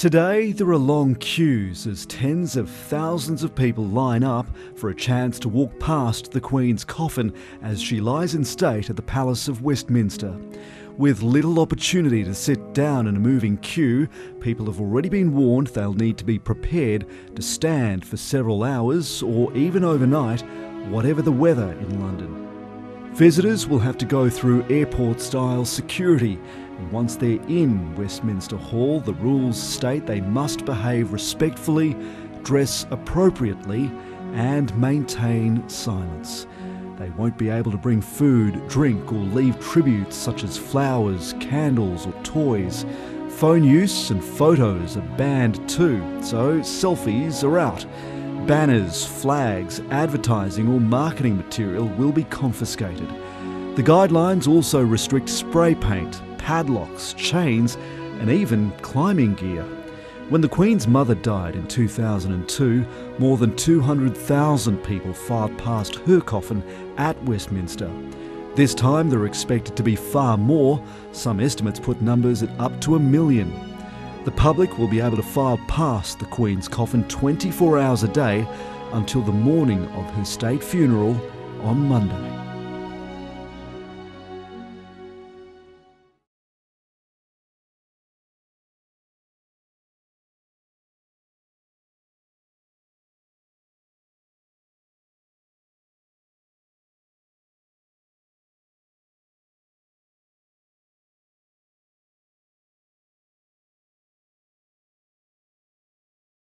Today, there are long queues as tens of thousands of people line up for a chance to walk past the Queen's coffin as she lies in state at the Palace of Westminster. With little opportunity to sit down in a moving queue, people have already been warned they'll need to be prepared to stand for several hours or even overnight, whatever the weather in London. Visitors will have to go through airport style security, once they're in Westminster Hall, the rules state they must behave respectfully, dress appropriately, and maintain silence. They won't be able to bring food, drink, or leave tributes such as flowers, candles, or toys. Phone use and photos are banned too, so selfies are out. Banners, flags, advertising, or marketing material will be confiscated. The guidelines also restrict spray paint, padlocks, chains, and even climbing gear. When the Queen's mother died in 2002, more than 200,000 people filed past her coffin at Westminster. This time there are expected to be far more, some estimates put numbers at up to a million. The public will be able to file past the Queen's coffin 24 hours a day until the morning of her state funeral on Monday.